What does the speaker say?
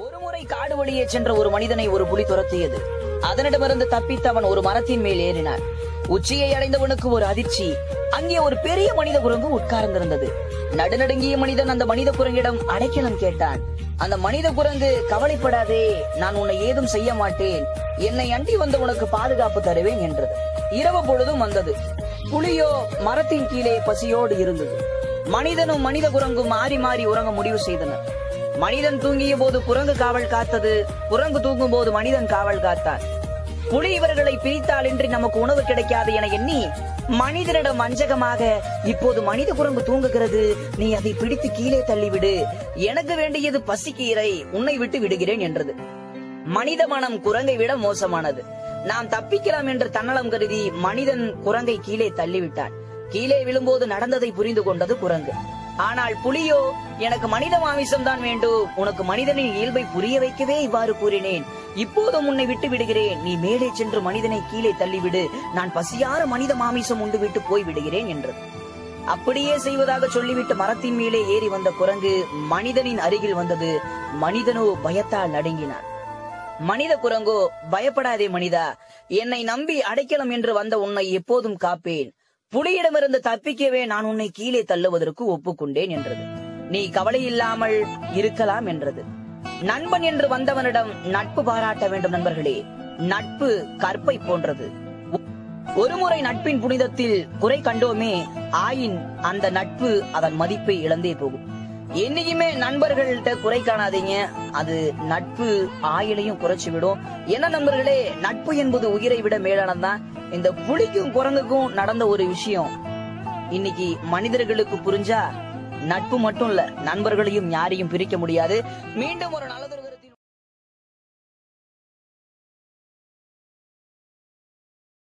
ஒருமுறை காடு வழியே சென்ற ஒரு மனிதனை ஒரு புலி துரத்தியது. அதனிடமிருந்து தப்பித்து அவன் ஒரு மரத்தின் மேல் ஏறினான். உச்சியை அடைந்தவனுக்கு ஒரு அதிர்ச்சி. அங்கே ஒரு பெரிய மனித குரங்கு உட்கார்ந்திருந்தது. நடுநடுங்கிய மனிதன் அந்த மனித குரங்கிடம் அடைக்கலம் கேட்டான். அந்த மனித குரங்கு கவலைப்படாதே நான் உன்னை ஏதும் செய்ய மாட்டேன். என்னை அண்டி வந்த உனக்கு பாதுகாப்பு தருவேன் என்றது. இரவு பொழுதும் வந்தது. புலியோ மரத்தின் கீழே பசியோடு இருந்தது. மனிதனும் மனித குரங்கும் மாறி மாறி உறங்க முடிவு செய்தனர். மனிதன் தூங்கிய போது குரங்கு காவல் காத்தது. குரங்கு தூங்கும் போது மனிதன் காவல் காத்தான். புலி இவர்களை பிரித்தாலின்றி நமக்கு உணவு கிடைக்காது என எண்ணி மனிதனிடம் அஞ்சகமாக இப்போது மனித குரங்கு தூங்குகிறது. நீ அதை பிடித்து கீழே தள்ளிவிடு. எனக்கு வேண்டியது பசிக்கீரை உன்னை விட்டு விடுகிறேன் என்றது. மனித மனம் குரங்கை விட மோசமானது. நாம் தப்பிக்கலாம் என்று தன்னலம் கருதி மனிதன் குரங்கை கீழே தள்ளிவிட்டான். கீழே விழும்போது நடந்ததை புரிந்து கொண்டது குரங்கு. ஆனால் புலியோ எனக்கு மனித மாமிசம் தான் வேண்டும். உனக்கு மனிதனின் இயல்பை புரிய வைக்கவே இவ்வாறு கூறினேன். இப்போதும் உன்னை விட்டு விடுகிறேன். நீ மேலே சென்று மனிதனை கீழே தள்ளிவிடு. நான் பசியார மனித மாமிசம் உண்டு விட்டு போய் விடுகிறேன் என்று அப்படியே செய்வதாக சொல்லிவிட்டு மரத்தின் மேலே ஏறி வந்த குரங்கு மனிதனின் அருகில் வந்தது. மனிதனோ பயத்தால் நடுங்கினான். மனித குரங்கோ பயப்படாதே மனிதா. என்னை நம்பி அடைக்கலம் என்று வந்த உன்னை எப்போதும் காப்பேன். புலியிடமிருந்து தப்பிக்கவே நான் உன்னை கீழே தள்ளுவதற்கு ஒப்புக்கொண்டேன் என்றது. நீ கவலை இல்லாமல் இருக்கலாம் என்றது. நண்பன் என்று வந்தவனிடம் நட்பு பாராட்ட வேண்டும் நண்பர்களே. நட்பு கற்பை போன்றது. ஒருமுறை நட்பின் புனிதத்தில் குறை கண்டோமே ஆயின் அந்த நட்பு அதன் மதிப்பை இழந்தே போகும். என்னைக்குமே நண்பர்கள்ட்ட குறை காணாதீங்க. அது நட்பு ஆயிலையும் குறைச்சு விடும். என்ன நண்பர்களே நட்பு என்பது உயிரை விட மேலானதுதான். இந்த புலிக்கும் குரங்குக்கும் நடந்த ஒரு விஷயம். இன்னைக்கு மனிதர்களுக்கு புரிஞ்சா நட்பு மட்டும் இல்ல நண்பர்களையும் யாரையும் பிரிக்க முடியாது. மீண்டும் ஒரு நல்லதொரு